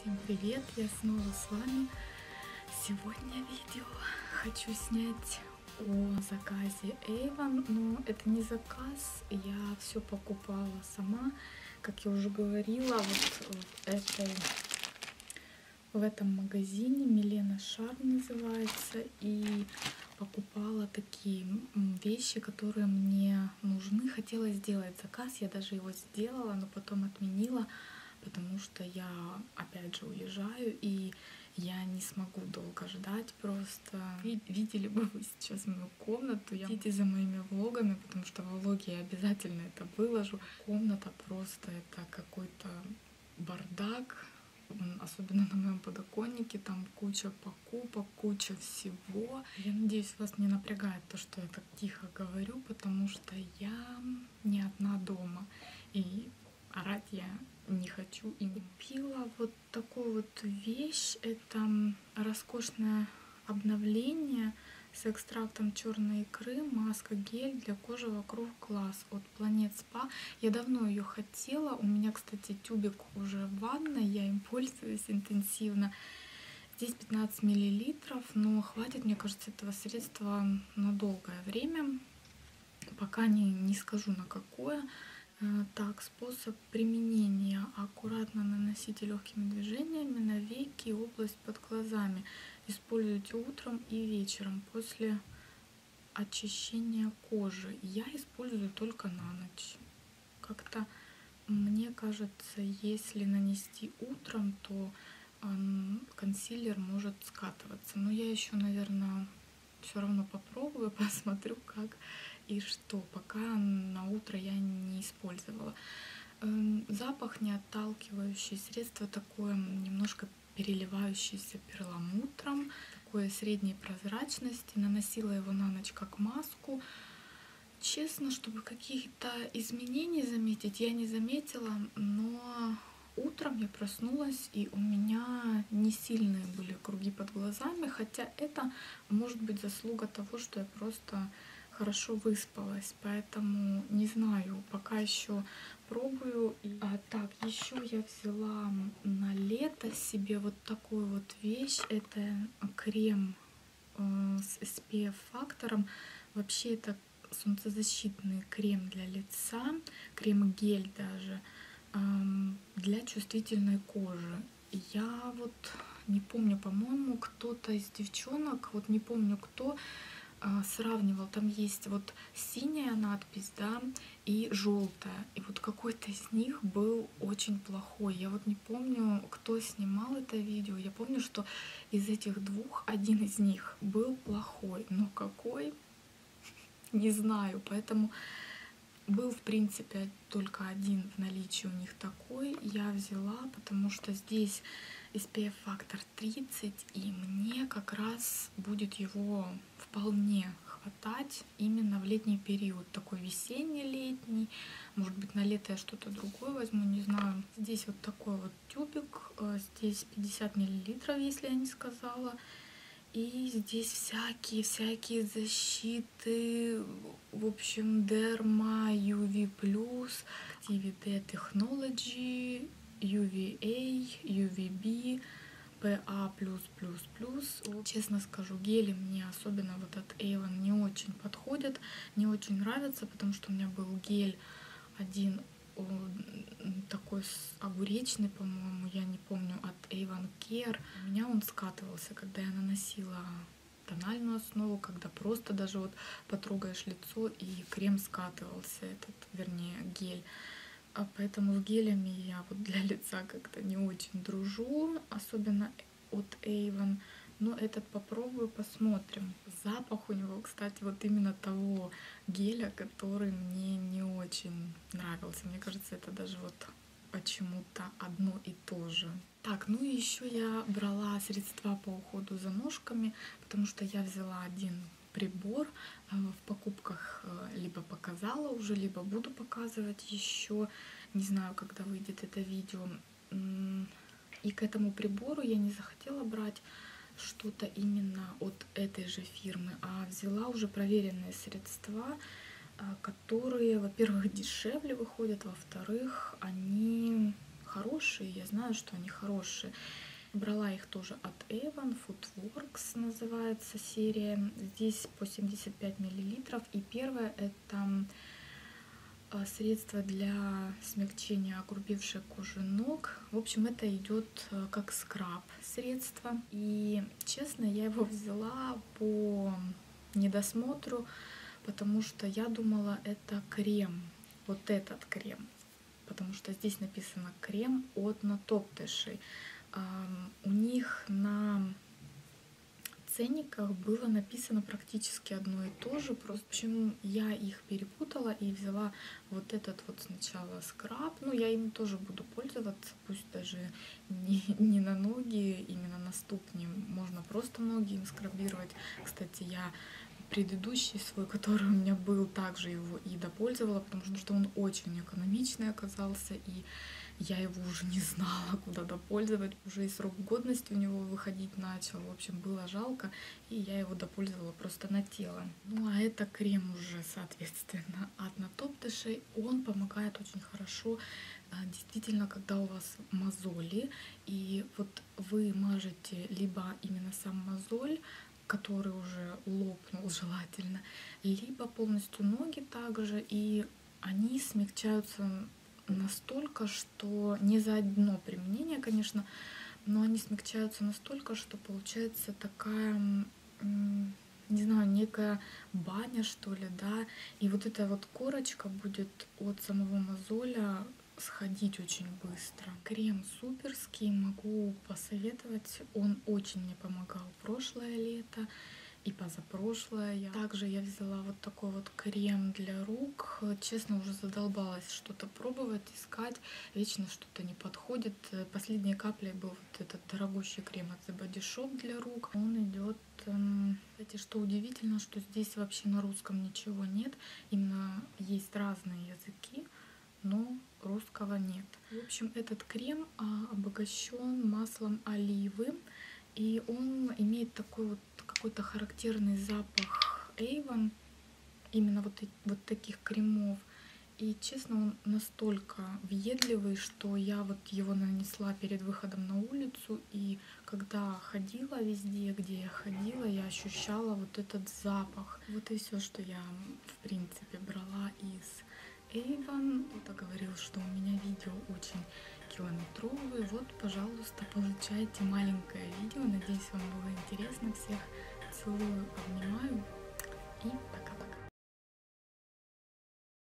Всем привет, я снова с вами. Сегодня видео хочу снять о заказе Avon, но это не заказ, я все покупала сама, как я уже говорила, вот в, этой, в этом магазине Милена Шар называется, и покупала такие вещи, которые мне нужны. Хотела сделать заказ, я даже его сделала, но потом отменила, потому что я опять же уезжаю и я не смогу долго ждать просто. Видели бы вы сейчас мою комнату, я идите за моими влогами, потому что в влоге я обязательно это выложу. Комната просто это какой-то бардак, особенно на моем подоконнике, там куча покупок, куча всего. Я надеюсь, вас не напрягает то, что я так тихо говорю, потому что я не одна дома. И орать я не хочу и не пила. Вот такую вот вещь. Это роскошное обновление с экстрактом черной икры, маска гель для кожи вокруг глаз от Planet Spa. Я давно ее хотела. У меня, кстати, тюбик уже в ванной, я им пользуюсь интенсивно. Здесь 15 миллилитров, но хватит, мне кажется, этого средства на долгое время. Пока не, не скажу на какое. Э, так, способ применения. Аккуратно наносите легкими движениями на веки область под глазами. Используйте утром и вечером после очищения кожи. Я использую только на ночь. Как-то мне кажется, если нанести утром, то консилер может скатываться. Но я еще, наверное, все равно попробую, посмотрю, как и что. Пока на утро я не использовала. Эм, запах не отталкивающий, средство такое немножко переливающийся перламутром, такой средней прозрачности. Наносила его на ночь как маску. Честно, чтобы каких-то изменений заметить, я не заметила, но утром я проснулась, и у меня не сильные были круги под глазами, хотя это может быть заслуга того, что я просто хорошо выспалась, поэтому не знаю, пока еще пробую. А, так, еще я взяла на лето себе вот такую вот вещь. Это крем э, с SPF фактором. Вообще это солнцезащитный крем для лица, крем-гель даже для чувствительной кожи. Я вот не помню, по-моему, кто-то из девчонок, вот не помню кто, сравнивал. Там есть вот синяя надпись, да, и желтая. И вот какой-то из них был очень плохой. Я вот не помню, кто снимал это видео. Я помню, что из этих двух один из них был плохой. Но какой? Не знаю. Поэтому был, в принципе, только один в наличии у них такой. Я взяла, потому что здесь SPF фактор 30, и мне как раз будет его вполне хватать именно в летний период. Такой весенний-летний. Может быть, на лето я что-то другое возьму, не знаю. Здесь вот такой вот тюбик. Э, здесь 50 миллилитров, если я не сказала. И здесь всякие-всякие защиты, в общем, Derma, UV+, TVD Technology, UVA, UVB, PA+++. Честно скажу, гели мне, особенно вот от Avon, не очень подходят, не очень нравятся, потому что у меня был гель один такой огуречный, по-моему, я не Care. У меня он скатывался, когда я наносила тональную основу, когда просто даже вот потрогаешь лицо и крем скатывался, этот, вернее, гель. А поэтому с гелями я вот для лица как-то не очень дружу, особенно от Avon но этот попробую, посмотрим. Запах у него, кстати, вот именно того геля, который мне не очень нравился. Мне кажется, это даже вот почему-то одно и то же. Так, ну и еще я брала средства по уходу за ножками, потому что я взяла один прибор э, в покупках э, либо показала уже, либо буду показывать еще. Не знаю, когда выйдет это видео. И к этому прибору я не захотела брать что-то именно от этой же фирмы, а взяла уже проверенные средства, которые, во-первых, дешевле выходят, во-вторых, они хорошие, я знаю, что они хорошие. Брала их тоже от Avon, Footworks называется серия. Здесь по 75 миллилитров. И первое это а, средство для смягчения огрубевшей кожи ног. В общем, это идет э, как скраб средство. И, честно, я его взяла по недосмотру, потому что я думала, это крем. Вот этот крем. Потому что здесь написано крем от Натоптышей. У них на ценниках было написано практически одно и то же, просто почему я их перепутала и взяла вот этот вот сначала скраб, ну я им тоже буду пользоваться, пусть даже не, не на ноги, именно на ступни, можно просто ноги им скрабировать. Кстати, я предыдущий свой, который у меня был, также его и допользовала, потому что он очень экономичный оказался, и я его уже не знала, куда допользовать. Уже и срок годности у него выходить начал. В общем, было жалко, и я его допользовала просто на тело. Ну, а это крем уже, соответственно, от Натоптышей. Он помогает очень хорошо а, действительно, когда у вас мозоли, и вот вы мажете либо именно сам мозоль, который уже лопнул желательно, либо полностью ноги также, и они смягчаются настолько, что не за одно применение, конечно, но они смягчаются настолько, что получается такая, не знаю, некая баня, что ли, да, и вот эта вот корочка будет от самого мозоля сходить очень быстро. Крем суперский, могу посоветовать, он очень мне помогал прошлое лето и позапрошлое. Также я взяла вот такой вот крем для рук. Честно, уже задолбалась что-то пробовать, искать. Вечно что-то не подходит. Последней каплей был вот этот дорогущий крем от The Body Shop для рук. Он идет... Эм... Кстати, что удивительно, что здесь вообще на русском ничего нет. Именно есть разные языки, но русского нет. В общем, этот крем а, обогащен маслом оливы. И он имеет такой вот какой-то характерный запах Avon, именно вот, вот таких кремов. И, честно, он настолько въедливый, что я вот его нанесла перед выходом на улицу, и когда ходила везде, где я ходила, я ощущала вот этот запах. Вот и все, что я, в принципе, брала из Avon. Кто-то говорил, что у меня видео очень километровые. Вот, пожалуйста, получайте маленькое видео. Надеюсь, вам было интересно. Всех целую, обнимаю и пока-пока.